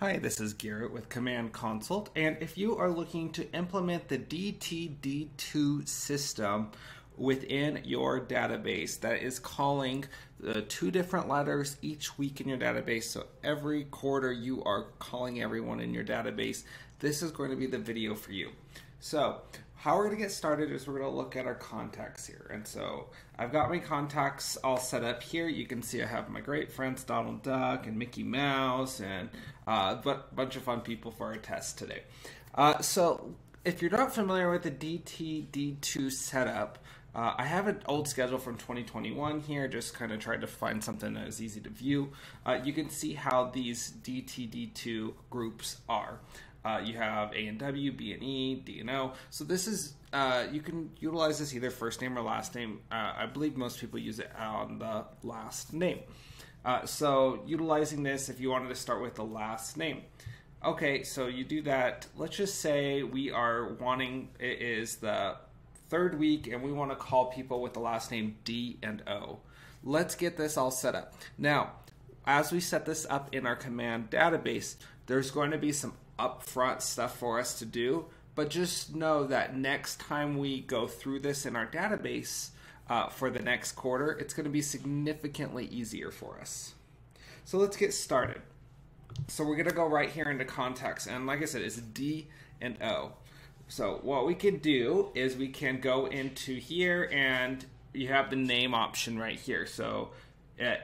Hi, this is Garrett with Command Consult, and if you are looking to implement the DTD2 system within your database that is calling the two different letters each week in your database, so every quarter you are calling everyone in your database, this is going to be the video for you. So, how we're going to get started is we're going to look at our contacts here. And so I've got my contacts all set up here. You can see I have my great friends Donald Duck and Mickey Mouse and uh, a bunch of fun people for our test today. Uh, so if you're not familiar with the DTD2 setup, uh, I have an old schedule from 2021 here, just kind of tried to find something that is easy to view. Uh, you can see how these DTD2 groups are. Uh, you have A and W, B and E, D and O. So this is uh, you can utilize this either first name or last name. Uh, I believe most people use it on the last name. Uh, so utilizing this, if you wanted to start with the last name. Okay, so you do that. Let's just say we are wanting it is the third week and we want to call people with the last name D and O. Let's get this all set up. Now, as we set this up in our command database, there's going to be some upfront stuff for us to do, but just know that next time we go through this in our database uh, for the next quarter, it's going to be significantly easier for us. So let's get started. So we're going to go right here into contacts, and like I said, it's D and O. So what we can do is we can go into here, and you have the name option right here. So uh,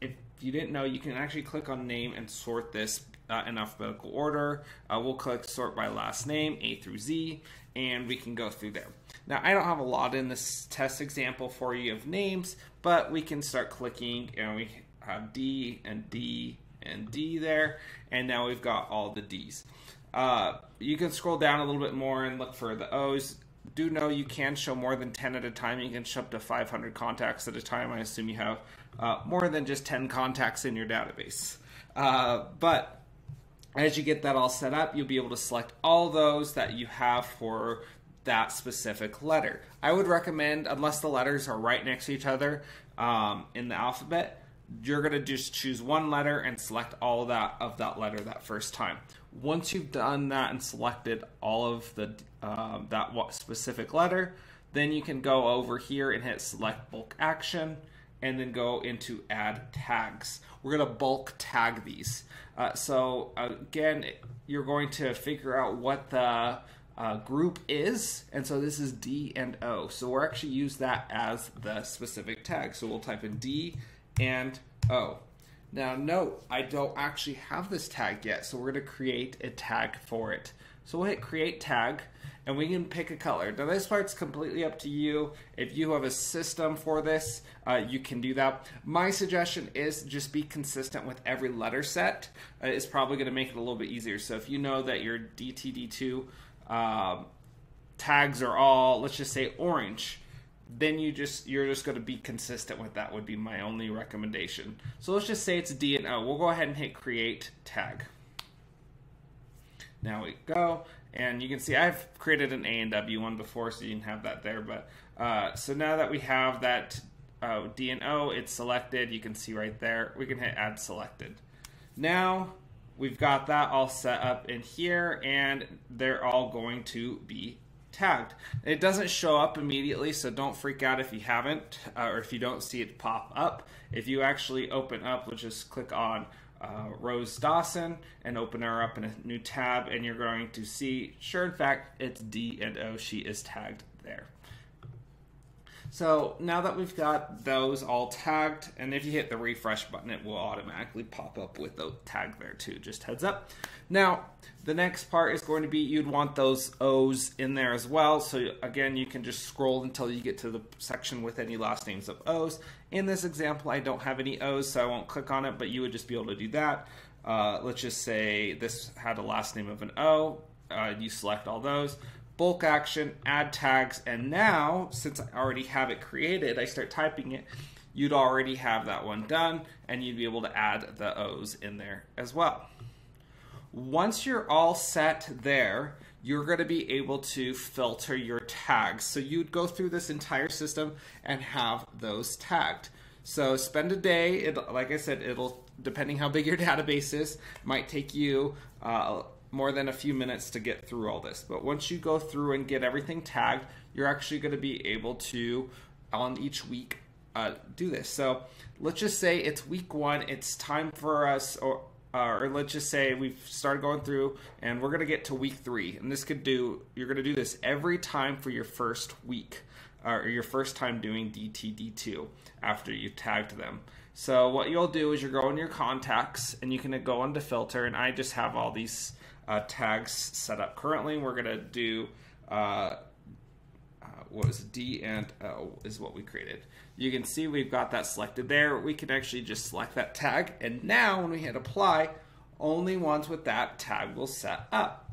if you didn't know, you can actually click on name and sort this uh, in alphabetical order. Uh, we'll click sort by last name, A through Z, and we can go through there. Now, I don't have a lot in this test example for you of names, but we can start clicking, and we have D and D and D there, and now we've got all the Ds. Uh, you can scroll down a little bit more and look for the O's. Do know you can show more than 10 at a time. You can show up to 500 contacts at a time. I assume you have uh, more than just 10 contacts in your database. Uh, but as you get that all set up, you'll be able to select all those that you have for that specific letter. I would recommend, unless the letters are right next to each other um, in the alphabet, you're going to just choose one letter and select all of that of that letter that first time. Once you've done that and selected all of the um, that specific letter, then you can go over here and hit select bulk action and then go into add tags. We're going to bulk tag these. Uh, so again, you're going to figure out what the uh, group is, and so this is D and O. So we're actually use that as the specific tag. So we'll type in D and O. Now note, I don't actually have this tag yet, so we're going to create a tag for it. So we'll hit create tag and we can pick a color. Now this part's completely up to you. If you have a system for this, uh, you can do that. My suggestion is just be consistent with every letter set. Uh, it's probably going to make it a little bit easier. So if you know that your DTD2 um, tags are all, let's just say orange, then you just you're just going to be consistent with that would be my only recommendation. So let's just say it's D and O. We'll go ahead and hit create tag. Now we go, and you can see I've created an A and W one before, so you can have that there. But uh, so now that we have that uh, D and O, it's selected. You can see right there. We can hit add selected. Now we've got that all set up in here, and they're all going to be tagged. It doesn't show up immediately, so don't freak out if you haven't, uh, or if you don't see it pop up. If you actually open up, let's just click on uh, Rose Dawson and open her up in a new tab and you're going to see, sure in fact, it's D and O. She is tagged there. So now that we've got those all tagged, and if you hit the refresh button, it will automatically pop up with the tag there too, just heads up. Now, the next part is going to be you'd want those O's in there as well. So again, you can just scroll until you get to the section with any last names of O's. In this example, I don't have any O's, so I won't click on it, but you would just be able to do that. Uh, let's just say this had a last name of an O. Uh, you select all those bulk action, add tags, and now, since I already have it created, I start typing it, you'd already have that one done, and you'd be able to add the O's in there as well. Once you're all set there, you're going to be able to filter your tags. So you'd go through this entire system and have those tagged. So spend a day, it, like I said, it'll depending how big your database is, might take you uh, more than a few minutes to get through all this. But once you go through and get everything tagged, you're actually going to be able to, on each week, uh, do this. So let's just say it's week one. It's time for us, or uh, or let's just say we've started going through and we're going to get to week three. And this could do, you're going to do this every time for your first week or your first time doing DTD2 after you tagged them. So what you'll do is you go in your contacts and you can go into filter and I just have all these uh, tags set up currently. We're going to do uh, uh, what was D and O is what we created. You can see we've got that selected there. We can actually just select that tag and now when we hit apply, only ones with that tag will set up.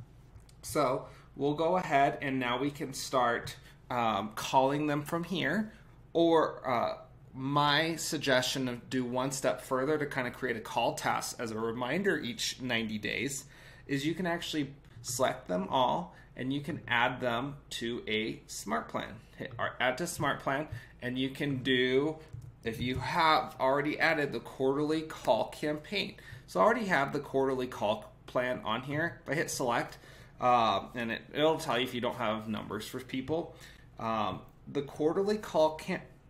So we'll go ahead and now we can start um, calling them from here or uh, my suggestion of do one step further to kind of create a call task as a reminder each 90 days is you can actually select them all and you can add them to a smart plan. Hit add to smart plan and you can do if you have already added the quarterly call campaign. So I already have the quarterly call plan on here. If I hit select, uh, and it, will tell you if you don't have numbers for people. Um, the quarterly call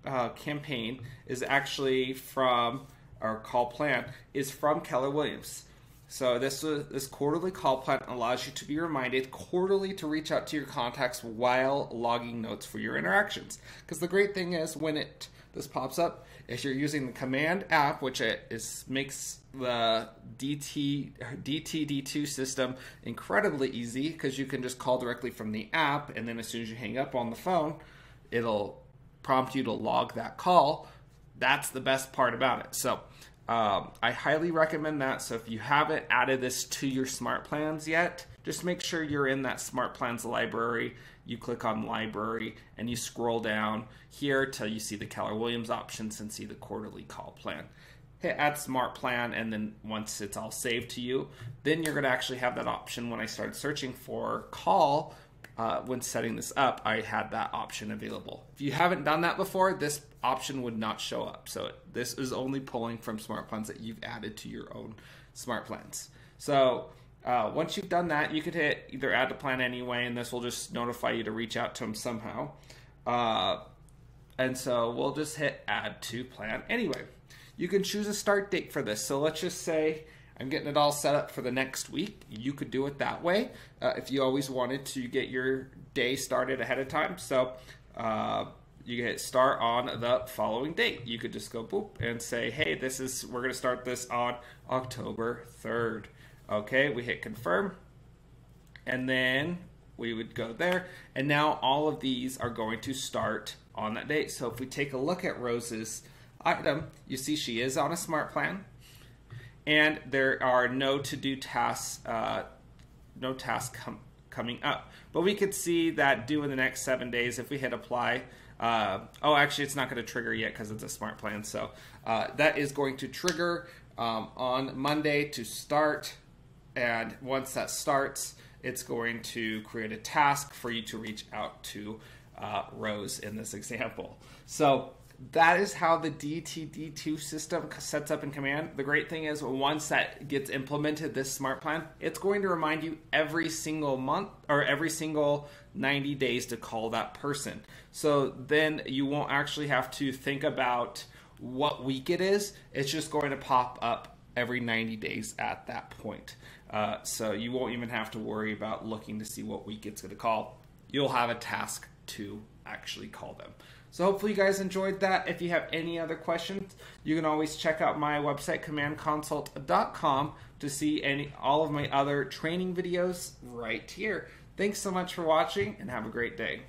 uh, campaign is actually from, our call plan is from Keller Williams. So this uh, this quarterly call plan allows you to be reminded quarterly to reach out to your contacts while logging notes for your interactions. Because the great thing is when it this pops up, if you're using the command app, which it is makes the DT DTD2 system incredibly easy because you can just call directly from the app, and then as soon as you hang up on the phone, it'll prompt you to log that call. That's the best part about it. So um, I highly recommend that. So if you haven't added this to your smart plans yet, just make sure you're in that smart plans library. You click on library and you scroll down here till you see the Keller Williams options and see the quarterly call plan. Hit add smart plan and then once it's all saved to you, then you're going to actually have that option. When I started searching for call, uh, when setting this up, I had that option available. If you haven't done that before, this option would not show up. So this is only pulling from smart plans that you've added to your own smart plans. So uh, once you've done that, you could hit either add to plan anyway, and this will just notify you to reach out to them somehow. Uh, and so we'll just hit add to plan anyway. You can choose a start date for this. So let's just say I'm getting it all set up for the next week. You could do it that way uh, if you always wanted to get your day started ahead of time. So uh, you hit start on the following date. You could just go boop and say, hey, this is we're going to start this on October 3rd. Okay, we hit confirm, and then we would go there. And now all of these are going to start on that date. So if we take a look at Rose's item, you see she is on a smart plan and there are no to-do tasks, uh, no tasks com- coming up. But we could see that due in the next seven days if we hit apply. Uh, oh, actually, it's not going to trigger yet because it's a smart plan. So uh, that is going to trigger um, on Monday to start. And once that starts, it's going to create a task for you to reach out to uh, Rose in this example. So that is how the DTD2 system sets up in command. The great thing is once that gets implemented, this smart plan, it's going to remind you every single month or every single 90 days to call that person. So then you won't actually have to think about what week it is. It's just going to pop up every 90 days at that point. Uh, so you won't even have to worry about looking to see what week it's going to call. You'll have a task to actually call them. So hopefully you guys enjoyed that. If you have any other questions, you can always check out my website commandconsult.com to see any all of my other training videos right here. Thanks so much for watching and have a great day.